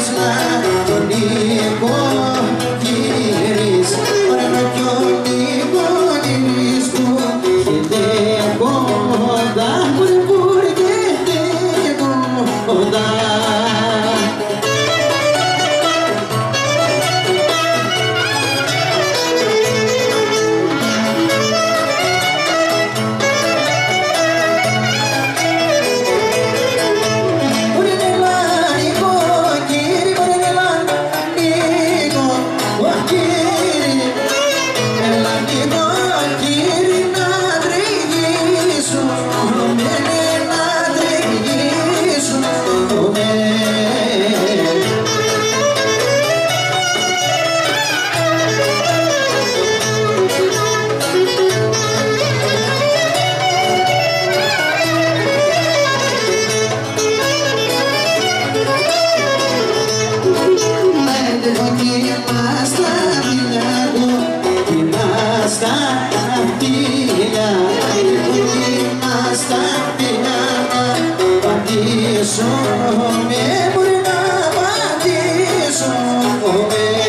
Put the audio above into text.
Είσαι με. again. me murna pati me